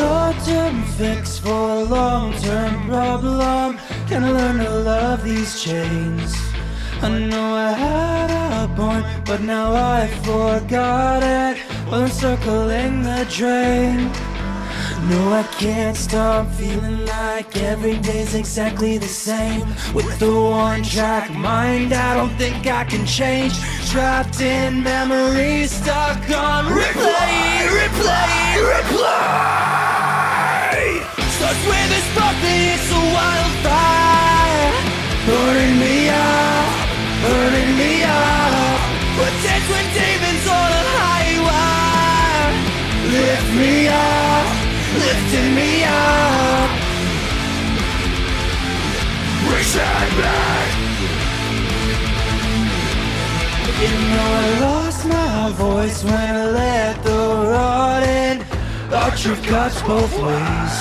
short-term fix for a long-term problem. Can I learn to love these chains? I know I had a point, but now I forgot it. While I'm circling the drain. No, I can't stop feeling like every day's exactly the same. With the one track mind, I don't think I can change. Trapped in memories, stuck on replay, me up, lifting me up. Reset back. You know I lost my voice when I let the rod in. Our truth cuts both ways.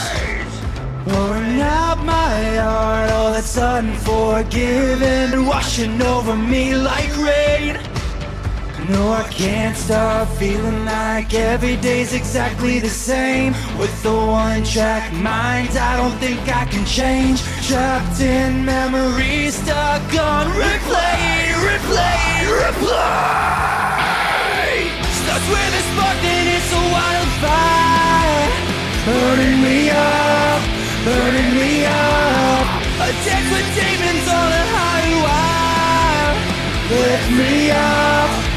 Pouring out my heart, all that's unforgiven, washing over me like rain. No, I can't stop feeling like every day's exactly the same. With the one track mind, I don't think I can change. Trapped in memories, stuck on replay, replay, replay. Starts with a spark, then it's a wildfire. Burning me up, burning me up. Attacked with demons on a high wire. Lift me up,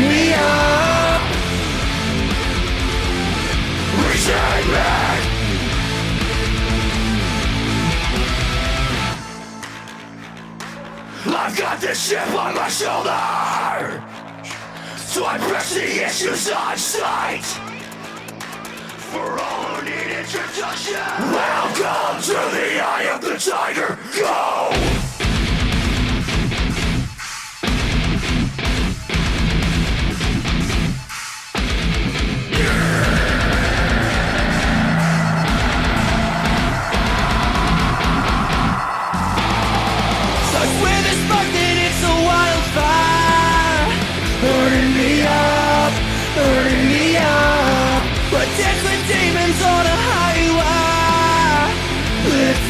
me up. Reset back. I've got this ship on my shoulder. So I press the issues on sight. For all who need introduction. Welcome to the Eye of the Tiger. Go!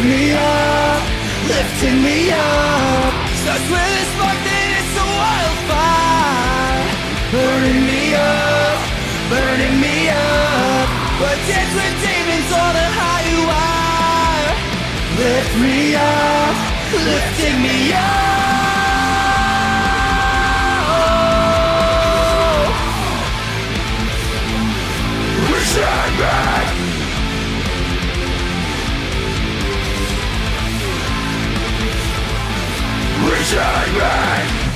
Me up, lifting me up. Starts with a spark, then it's a wildfire. Burning me up, burning me up. But dance with demons on a high wire. Lift me up, lifting me up. Pushing me